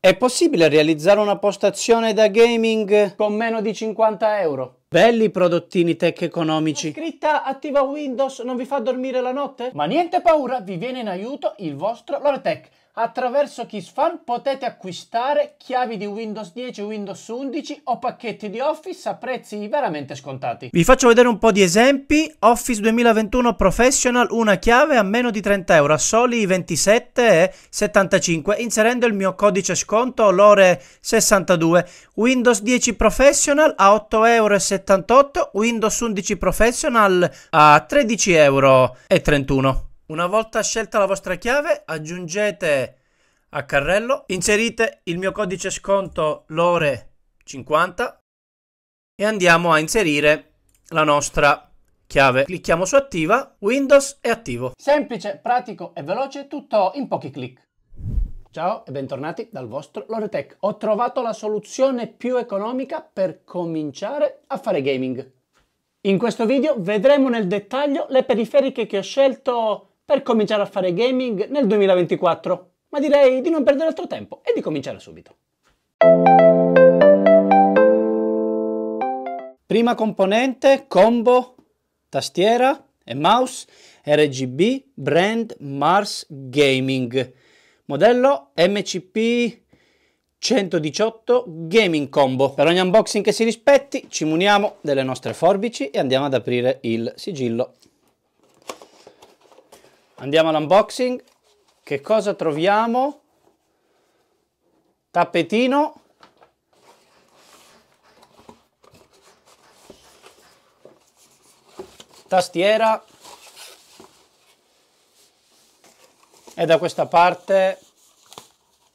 È possibile realizzare una postazione da gaming con meno di 50 euro? Belli prodottini tech economici. Scritta attiva Windows non vi fa dormire la notte? Ma niente paura, vi viene in aiuto il vostro Loretech Attraverso KissFan potete acquistare chiavi di Windows 10, Windows 11 o pacchetti di Office a prezzi veramente scontati. Vi faccio vedere un po' di esempi. Office 2021 Professional, una chiave a meno di 30 euro, a soli 27,75 inserendo il mio codice sconto LORE62. Windows 10 Professional a 8,78 euro, Windows 11 Professional a 13,31 euro. Una volta scelta la vostra chiave, aggiungete a carrello, inserite il mio codice sconto LORE50 e andiamo a inserire la nostra chiave. Clicchiamo su attiva, Windows è attivo. Semplice, pratico e veloce, tutto in pochi clic. Ciao e bentornati dal vostro Loretech. Ho trovato la soluzione più economica per cominciare a fare gaming. In questo video vedremo nel dettaglio le periferiche che ho scelto per cominciare a fare gaming nel 2024. Ma direi di non perdere altro tempo e di cominciare subito. Prima componente, combo, tastiera e mouse RGB brand Mars Gaming. Modello MCP 118 Gaming Combo. Per ogni unboxing che si rispetti ci muniamo delle nostre forbici e andiamo ad aprire il sigillo Andiamo all'unboxing. Che cosa troviamo? Tappetino. Tastiera. E da questa parte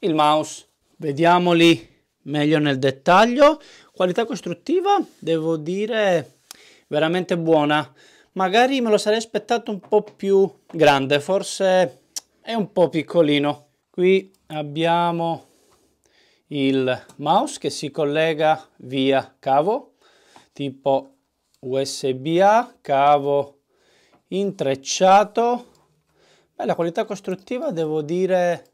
il mouse. Vediamoli meglio nel dettaglio. Qualità costruttiva, devo dire, veramente buona magari me lo sarei aspettato un po' più grande, forse è un po' piccolino. Qui abbiamo il mouse che si collega via cavo tipo USB-A, cavo intrecciato. Beh, la qualità costruttiva devo dire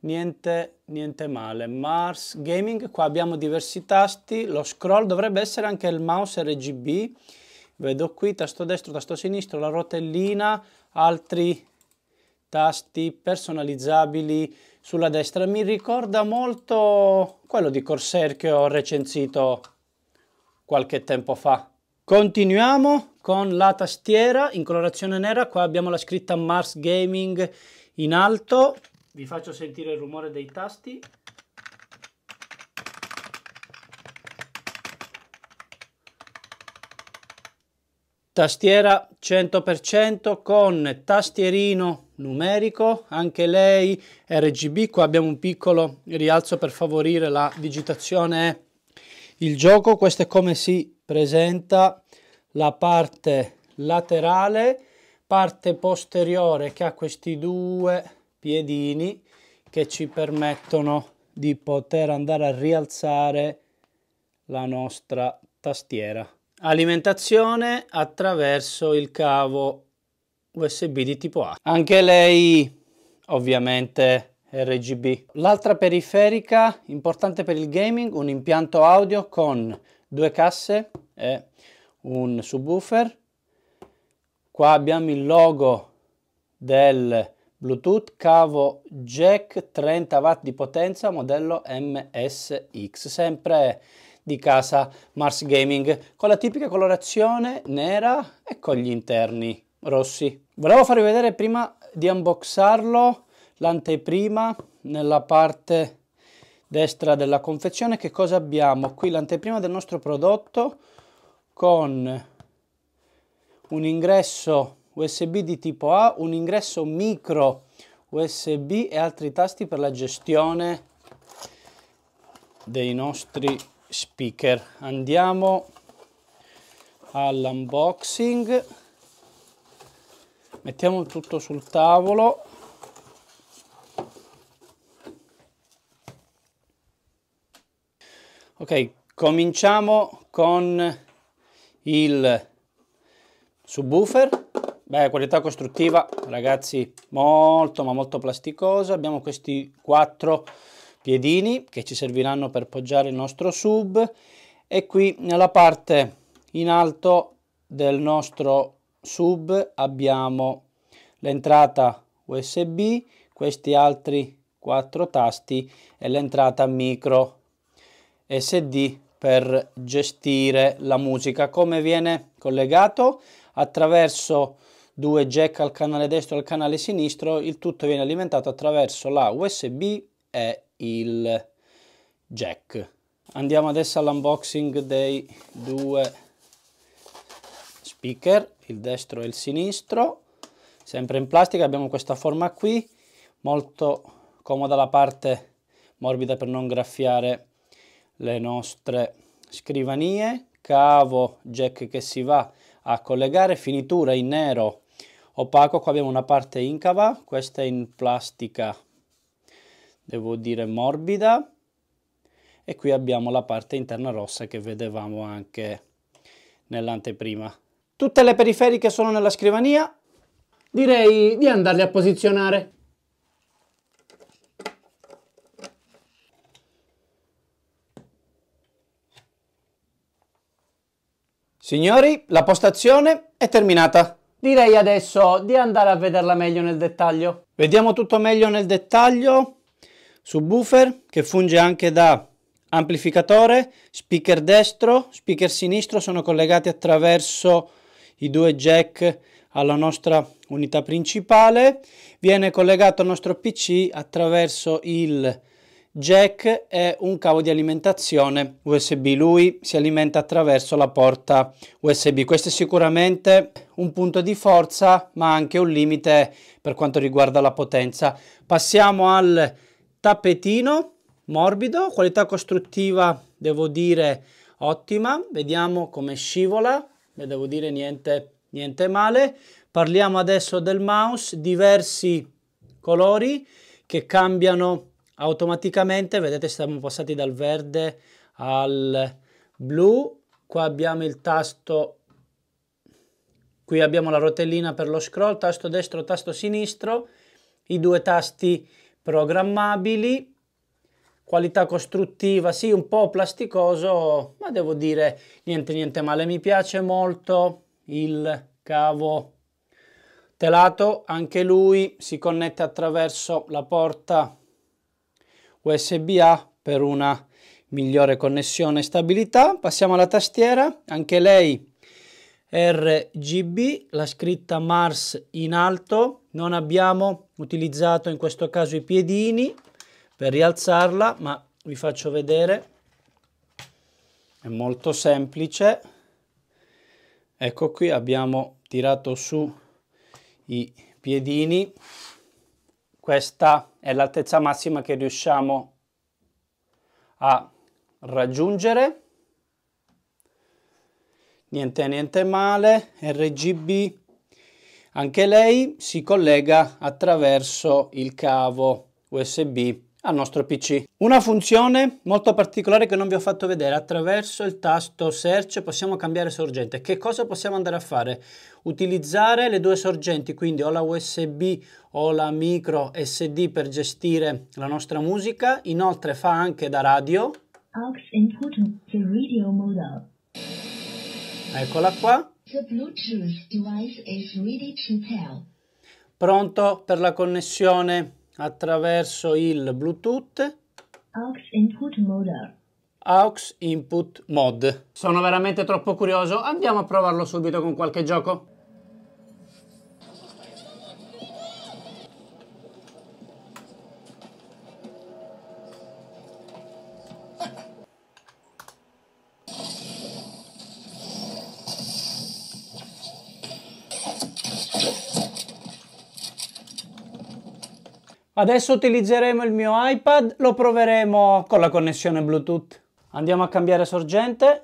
niente, niente male. Mars Gaming, qua abbiamo diversi tasti, lo scroll dovrebbe essere anche il mouse RGB vedo qui tasto destro, tasto sinistro, la rotellina, altri tasti personalizzabili sulla destra. Mi ricorda molto quello di Corsair che ho recensito qualche tempo fa. Continuiamo con la tastiera in colorazione nera, qua abbiamo la scritta Mars Gaming in alto. Vi faccio sentire il rumore dei tasti. Tastiera 100% con tastierino numerico, anche lei RGB, qua abbiamo un piccolo rialzo per favorire la digitazione. Il gioco, questo è come si presenta. La parte laterale, parte posteriore che ha questi due piedini che ci permettono di poter andare a rialzare la nostra tastiera. Alimentazione attraverso il cavo USB di tipo A. Anche lei ovviamente RGB. L'altra periferica importante per il gaming, un impianto audio con due casse e un subwoofer. Qua abbiamo il logo del Bluetooth, cavo jack 30 watt di potenza, modello MSX, sempre di casa Mars Gaming con la tipica colorazione nera e con gli interni rossi. Volevo farvi vedere prima di unboxarlo l'anteprima nella parte destra della confezione che cosa abbiamo qui l'anteprima del nostro prodotto con un ingresso USB di tipo A, un ingresso micro USB e altri tasti per la gestione dei nostri speaker. Andiamo all'unboxing. Mettiamo tutto sul tavolo. Ok cominciamo con il subwoofer. Beh qualità costruttiva ragazzi molto ma molto plasticosa. Abbiamo questi quattro piedini che ci serviranno per poggiare il nostro sub e qui nella parte in alto del nostro sub abbiamo l'entrata USB, questi altri quattro tasti e l'entrata micro SD per gestire la musica. Come viene collegato? Attraverso due jack al canale destro e al canale sinistro, il tutto viene alimentato attraverso la USB e il jack. Andiamo adesso all'unboxing dei due speaker, il destro e il sinistro, sempre in plastica, abbiamo questa forma qui, molto comoda la parte morbida per non graffiare le nostre scrivanie, cavo jack che si va a collegare, finitura in nero opaco, qua abbiamo una parte incava, questa è in plastica, devo dire morbida, e qui abbiamo la parte interna rossa che vedevamo anche nell'anteprima. Tutte le periferiche sono nella scrivania, direi di andarle a posizionare. Signori, la postazione è terminata. Direi adesso di andare a vederla meglio nel dettaglio. Vediamo tutto meglio nel dettaglio. Subwoofer che funge anche da amplificatore, speaker destro, speaker sinistro sono collegati attraverso i due jack alla nostra unità principale. Viene collegato al nostro PC attraverso il jack e un cavo di alimentazione USB. Lui si alimenta attraverso la porta USB. Questo è sicuramente un punto di forza, ma anche un limite per quanto riguarda la potenza. Passiamo al tappetino morbido, qualità costruttiva devo dire ottima. Vediamo come scivola, e devo dire niente, niente male. Parliamo adesso del mouse, diversi colori che cambiano automaticamente vedete siamo passati dal verde al blu qua abbiamo il tasto qui abbiamo la rotellina per lo scroll tasto destro tasto sinistro i due tasti programmabili qualità costruttiva sì un po' plasticoso ma devo dire niente niente male mi piace molto il cavo telato anche lui si connette attraverso la porta USB-A per una migliore connessione e stabilità. Passiamo alla tastiera, anche lei RGB, la scritta Mars in alto. Non abbiamo utilizzato in questo caso i piedini per rialzarla, ma vi faccio vedere. È molto semplice. Ecco qui abbiamo tirato su i piedini questa è l'altezza massima che riusciamo a raggiungere. Niente, niente male. RGB. Anche lei si collega attraverso il cavo USB al nostro PC. Una funzione molto particolare che non vi ho fatto vedere, attraverso il tasto search possiamo cambiare sorgente. Che cosa possiamo andare a fare? Utilizzare le due sorgenti, quindi o la USB o la micro SD per gestire la nostra musica, inoltre fa anche da radio. Aux input to radio mode. Eccola qua. The Bluetooth device is ready to pair. Pronto per la connessione attraverso il Bluetooth. AUX Input Mode. AUX Input Mod. Sono veramente troppo curioso, andiamo a provarlo subito con qualche gioco. Adesso utilizzeremo il mio iPad, lo proveremo con la connessione Bluetooth. Andiamo a cambiare sorgente.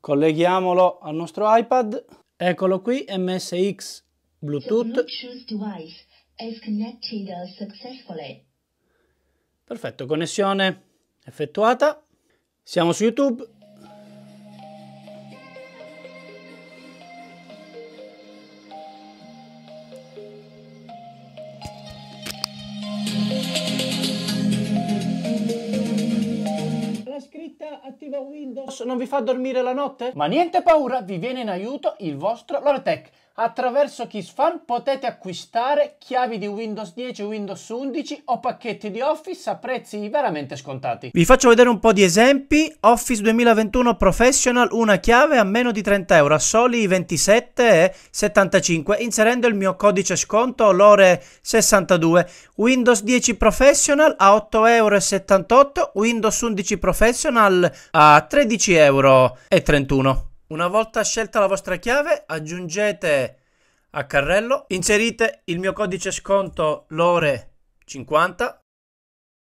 Colleghiamolo al nostro iPad. Eccolo qui, MSX Bluetooth. Perfetto, connessione effettuata. Siamo su YouTube. Scritta attiva Windows non vi fa dormire la notte? Ma niente paura, vi viene in aiuto il vostro Loretech. Attraverso KissFan potete acquistare chiavi di Windows 10, Windows 11 o pacchetti di Office a prezzi veramente scontati. Vi faccio vedere un po' di esempi. Office 2021 Professional, una chiave a meno di 30 euro, a soli 27,75 inserendo il mio codice sconto LORE62. Windows 10 Professional a 8,78 euro, Windows 11 Professional a 13,31 euro. Una volta scelta la vostra chiave, aggiungete a carrello, inserite il mio codice sconto LORE50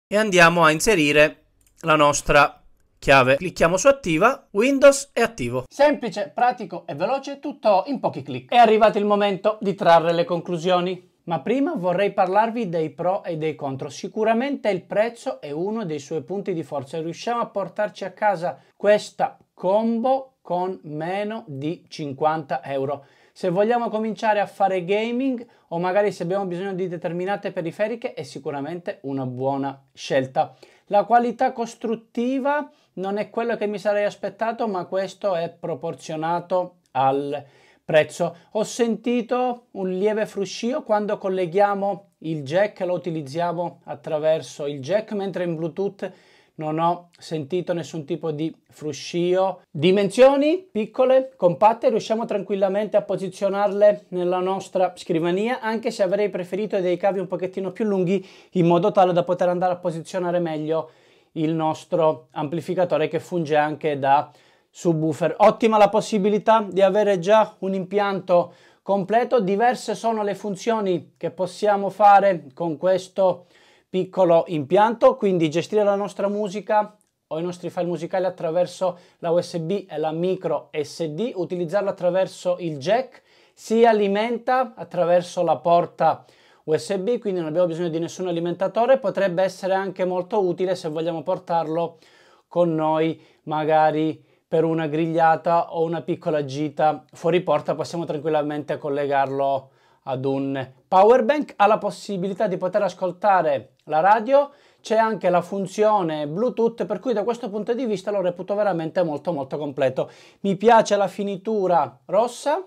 e andiamo a inserire la nostra chiave. Clicchiamo su attiva, Windows è attivo. Semplice, pratico e veloce, tutto in pochi clic. È arrivato il momento di trarre le conclusioni. Ma prima vorrei parlarvi dei pro e dei contro. Sicuramente il prezzo è uno dei suoi punti di forza. Riusciamo a portarci a casa questa combo con meno di 50 euro. Se vogliamo cominciare a fare gaming o magari se abbiamo bisogno di determinate periferiche è sicuramente una buona scelta. La qualità costruttiva non è quello che mi sarei aspettato, ma questo è proporzionato al prezzo. Ho sentito un lieve fruscio quando colleghiamo il jack, lo utilizziamo attraverso il jack, mentre in Bluetooth non ho sentito nessun tipo di fruscio. Dimensioni piccole, compatte, riusciamo tranquillamente a posizionarle nella nostra scrivania, anche se avrei preferito dei cavi un pochettino più lunghi in modo tale da poter andare a posizionare meglio il nostro amplificatore che funge anche da subwoofer. Ottima la possibilità di avere già un impianto completo, diverse sono le funzioni che possiamo fare con questo piccolo impianto, quindi gestire la nostra musica o i nostri file musicali attraverso la USB e la micro SD, utilizzarlo attraverso il jack, si alimenta attraverso la porta USB, quindi non abbiamo bisogno di nessun alimentatore, potrebbe essere anche molto utile se vogliamo portarlo con noi magari per una grigliata o una piccola gita fuori porta, possiamo tranquillamente collegarlo ad un power bank, ha la possibilità di poter ascoltare la radio, c'è anche la funzione Bluetooth, per cui da questo punto di vista lo reputo veramente molto molto completo. Mi piace la finitura rossa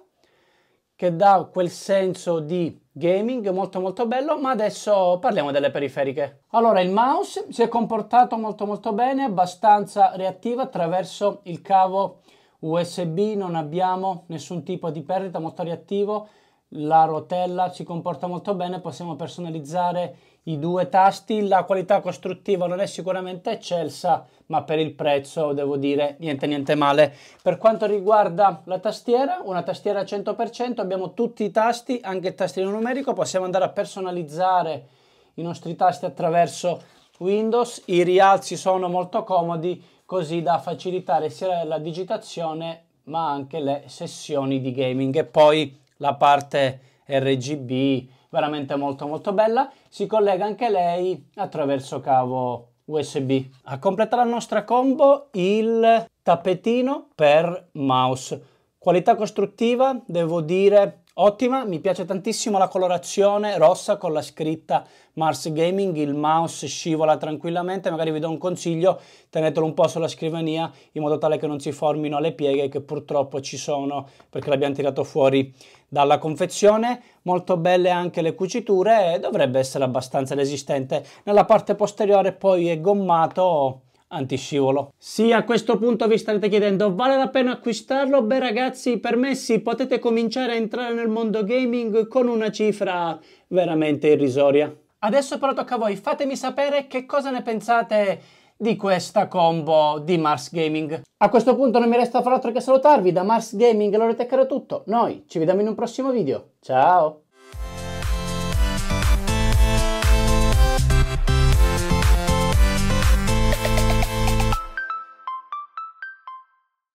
che dà quel senso di gaming molto molto bello, ma adesso parliamo delle periferiche. Allora, il mouse si è comportato molto molto bene, abbastanza reattivo attraverso il cavo USB, non abbiamo nessun tipo di perdita, molto reattivo la rotella si comporta molto bene, possiamo personalizzare i due tasti, la qualità costruttiva non è sicuramente eccelsa, ma per il prezzo devo dire niente niente male. Per quanto riguarda la tastiera, una tastiera al 100%, abbiamo tutti i tasti, anche il tastino numerico, possiamo andare a personalizzare i nostri tasti attraverso Windows, i rialzi sono molto comodi così da facilitare sia la digitazione ma anche le sessioni di gaming. E poi la parte RGB veramente molto molto bella. Si collega anche lei attraverso cavo USB a completare la nostra combo il tappetino per mouse. Qualità costruttiva devo dire ottima, mi piace tantissimo la colorazione rossa con la scritta Mars Gaming, il mouse scivola tranquillamente, magari vi do un consiglio, tenetelo un po' sulla scrivania in modo tale che non si formino le pieghe che purtroppo ci sono perché l'abbiamo tirato fuori dalla confezione, molto belle anche le cuciture e dovrebbe essere abbastanza resistente. Nella parte posteriore poi è gommato antiscivolo. Sì, a questo punto vi starete chiedendo, vale la pena acquistarlo? Beh ragazzi, per me sì, potete cominciare a entrare nel mondo gaming con una cifra veramente irrisoria. Adesso però tocca a voi, fatemi sapere che cosa ne pensate di questa combo di Mars Gaming. A questo punto non mi resta fare altro che salutarvi, da Mars Gaming e Loretech era tutto, noi ci vediamo in un prossimo video, ciao!